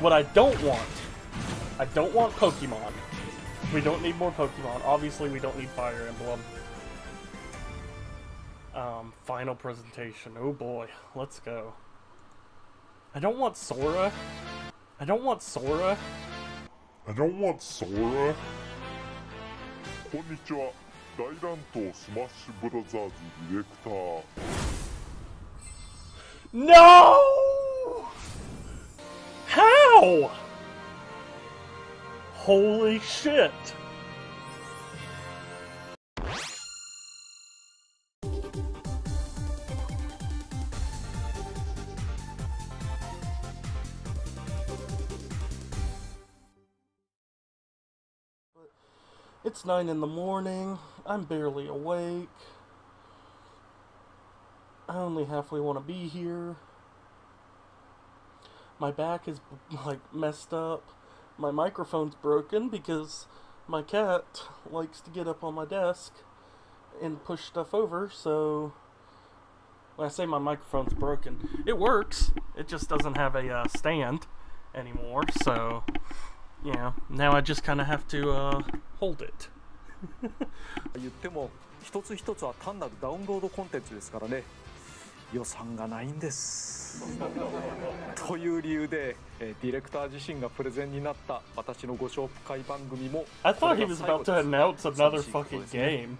What I don't want, I don't want Pokemon. We don't need more Pokemon. Obviously, we don't need Fire Emblem. Um, final presentation. Oh boy, let's go. I don't want Sora. I don't want Sora. I don't want Sora. こんにちは。大乱闘スマッシュブラザーズディレクター。 No! How? Holy shit. It's 9 in the morning. I'm barely awake. I only halfway want to be here My back is like messed up. My microphone's broken because my cat likes to get up on my desk and push stuff over, so when I say my microphone's broken, it works. It just doesn't have a uh, stand anymore, so yeah, now I just kind of have to uh, hold it. 言っても一つ一つは単なるダウンロードコンテンツですからね 予算がないんですという理由で、えーディレクター自身がプレゼンになった私のご紹介番組も I thought he これ was が最後 about で to す announce another 寂しいこと fucking ですね game.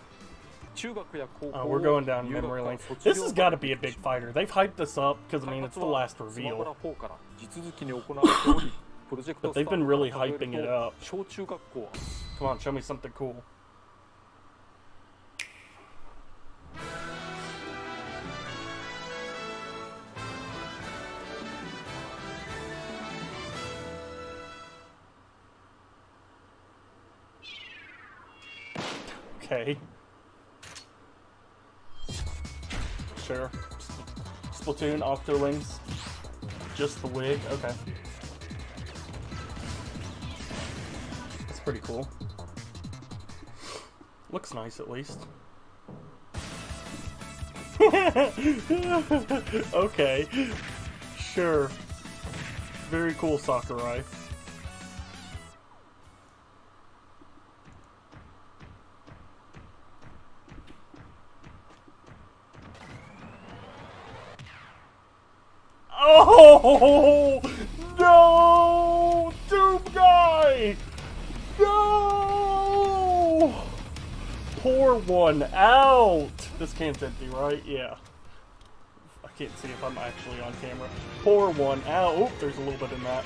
中学や高校 Uh, を we're going down 留学 memory から lane. 卒業 This has got to be a big fighter. They've hyped this up because I mean 開 it's 発 the は last スマブラ reveal. 4から地続きに行われておりプロジェクト But they've スター been ト really から数える hyping it と up. 小中学校は Come on, show me something cool. Okay. Sure. Splatoon, Octolings. Just the wig, okay. That's pretty cool. Looks nice at least. okay. Sure. Very cool, Sakurai. Oh no! Doom guy! No! Pour one out. This can's empty, right? Yeah. I can't see if I'm actually on camera. Pour one out. Oh, there's a little bit in that.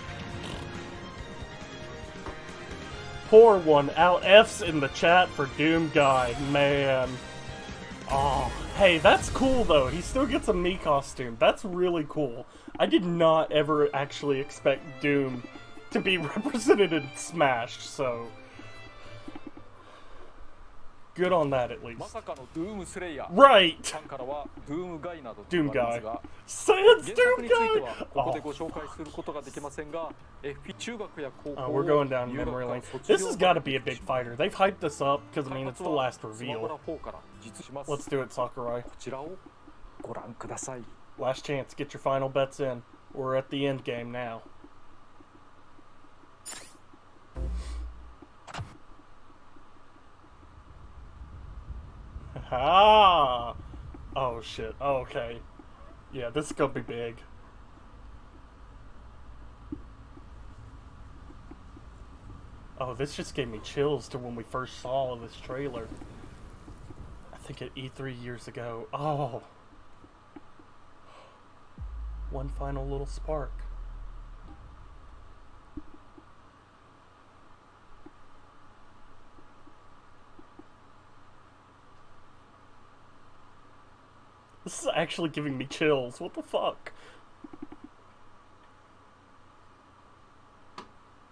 Pour one out. F's in the chat for Doom Guy. Man. Oh, hey, that's cool though. He still gets a Mii costume. That's really cool. I did not ever actually expect Doom to be represented in Smash, so Good on that, at least. Right! Doom Guy. Sans Doom Guy! Oh. oh, we're going down memory lane. This has got to be a big fighter. They've hyped this up, because, I mean, it's the last reveal. Let's do it, Sakurai. Last chance, get your final bets in. We're at the end game now. Ah! Oh shit. Oh, okay. Yeah, this is gonna be big. Oh, this just gave me chills to when we first saw this trailer. I think at E3 years ago. Oh. One final little spark. This is actually giving me chills. What the fuck?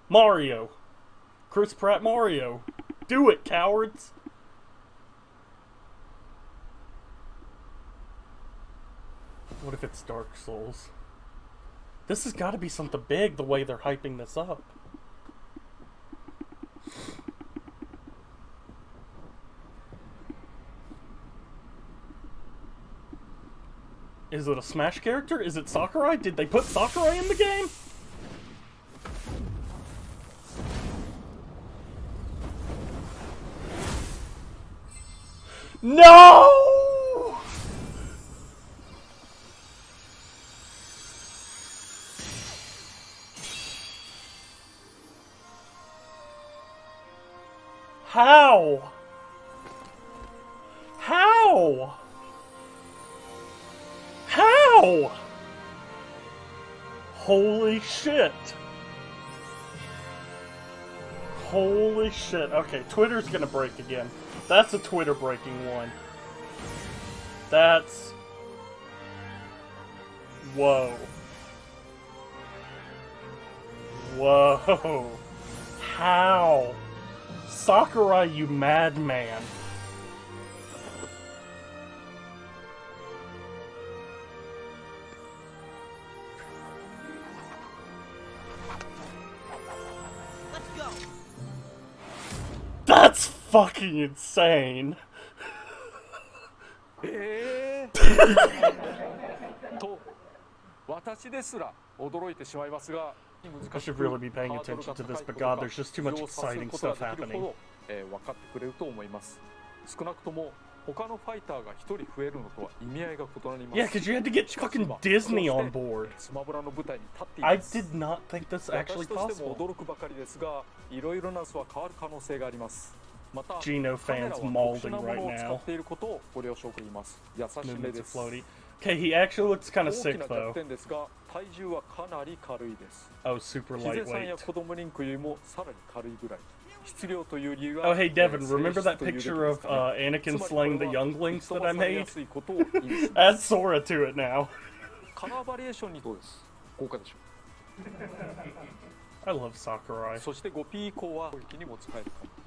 Mario. Chris Pratt Mario. Do it, cowards. What if it's Dark Souls? This has got to be something big the way they're hyping this up. Is it a Smash character? Is it Sakurai? Did they put Sakurai in the game? No! How? How? How? Holy shit. Holy shit. Okay, Twitter's gonna break again. That's a Twitter breaking one. That's. Whoa. Whoa. How? Sakurai, you madman. fucking insane. ええと私ですら驚いてしまいますが I should really be paying attention to this, but God, there's just too much exciting stuff happening. えー分かってくれると思います少なくとも他のファイターが一人増えるのとは意味合いが異なります Yeah, because you had to get fucking Disney on board. スマブラの舞台に立ってい I ます did not think this actually 私としても possible. 驚くばかりですがいろいろな素は変わる可能性があります Geno fans mauling right now. Movements are floaty. Okay, he actually looks kind of sick though. Oh, super lightweight. Oh, hey, Devin, remember that picture of uh, Anakin slaying the younglings that I made? Add Sora to it now. I love Sakurai.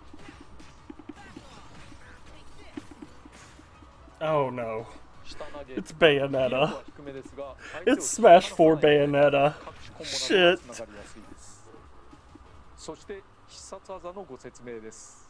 Oh no. 下投げ It's 威力 Bayonetta. は低めですが相手を It's Smash 4力の範囲で Bayonetta. 隠し込むもの Shit. がつながりやすいですそして必殺技のご説明です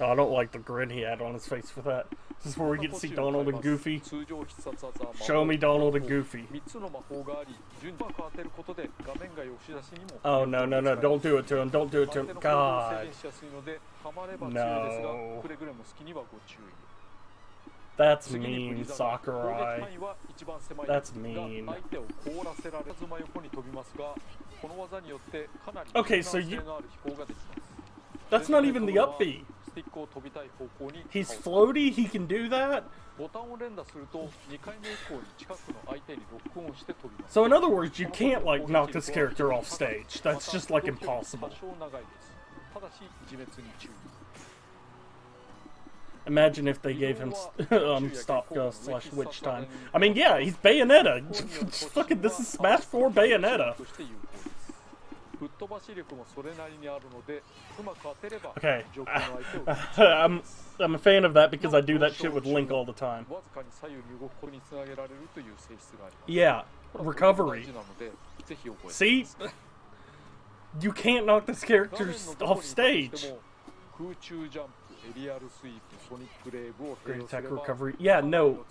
Oh, I don't like the grin he had on his face for that. This is where we get to see Donald and Goofy. 通常必殺技は Show me Donald and Goofy. 3つの魔法があり順番を当てることで画面が押し出しにも Oh no no no! Don't do it to him! Don't do it to 相 him! 手の行動を制 God, 限しやすいのでハマれば強いですが No. That's mean, Sakurai. Uh, That's mean. Okay, so you... That's not even the upbeat. He's floaty, he can do that? So in other words, you can't, like, knock this character off stage. That's just, like, impossible. Imagine if they gave him um, stop ghost slash witch time. I mean, yeah, he's Bayonetta. Fucking, this is Smash 4 Bayonetta. Okay, I'm, I'm a fan of that because I do that shit with Link all the time. Yeah, recovery. See? You can't knock this character off stage. Great attack recovery. Yeah, no.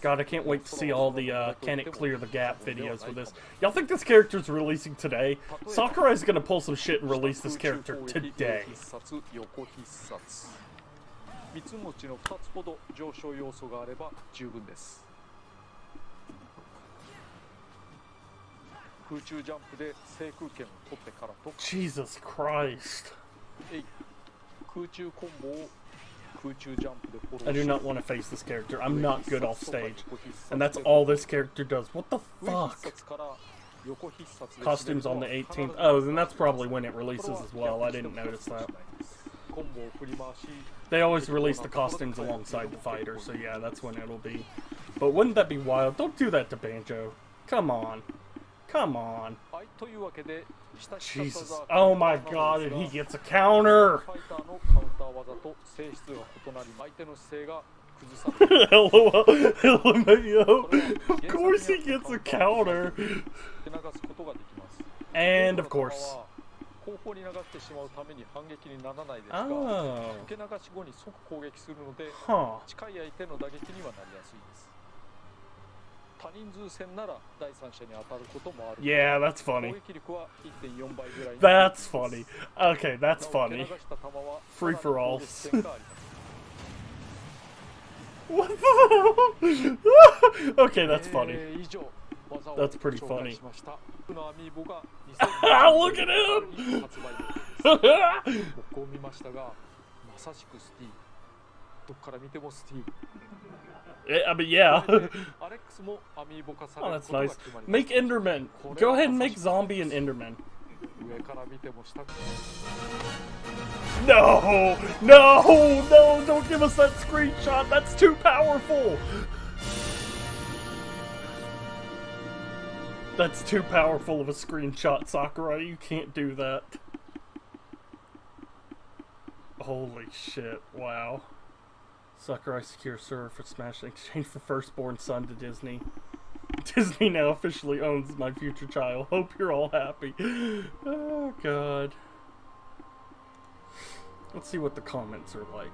God, I can't wait to see all the uh, Can It Clear the Gap videos with this. Y'all think this character's releasing today? Sakurai's gonna pull some shit and release this character today. Jesus Christ. I do not want to face this character. I'm not good off stage. And that's all this character does. What the fuck? Costumes on the 18th. Oh, then that's probably when it releases as well. I didn't notice that. They always release the costumes alongside the fighter, so yeah, that's when it'll be. But wouldn't that be wild? Don't do that to Banjo. Come on. Come on. Jesus. Oh my god, and he gets a counter! LOL. LMAO. Of course he gets a counter. And of course. Oh. Huh. Yeah, that's funny. that's funny. Okay, that's funny. Free for all. what the okay, that's funny. That's pretty funny. Look at him! 2020年に発売予定です僕を見ましたがまさしくスティどっから見てもスティ Eh, I mean, yeah. これでアレックスもアミーボ化され Oh, る that's ことが nice. 決まりまし Make Enderman. Go ahead and make Zombie and Enderman. た上から見ても下から No! No! No! Don't give us that screenshot! That's too powerful! That's too powerful of a screenshot, Sakurai. You can't do that. Holy shit. Wow. Sakurai secure server for Smash in exchange for firstborn son to Disney. Disney now officially owns my future child. Hope you're all happy. Oh, God. Let's see what the comments are like.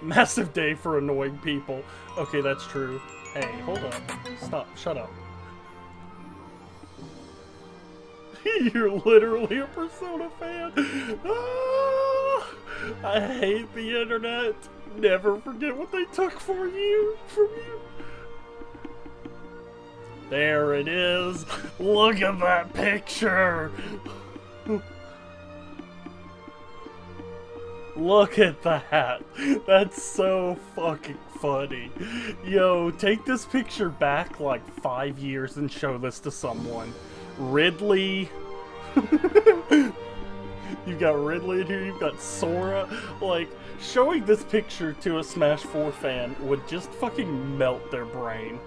Massive day for annoying people. Okay, that's true. Hey, hold up. Stop. Shut up. You're literally a Persona fan. Ah, I hate the internet. Never forget what they took for you from you. There it is. Look at that picture. Look at that. That's so fucking funny. Yo, take this picture back like five years and show this to someone. Ridley. you've got Ridley in here, you've got Sora. Like, showing this picture to a Smash 4 fan would just fucking melt their brain.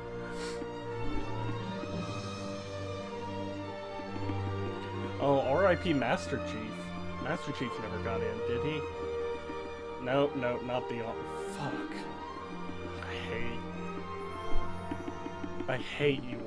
Oh, RIP Master Chief. Master Chief never got in, did he? No, no, not the. Fuck. I hate. I hate you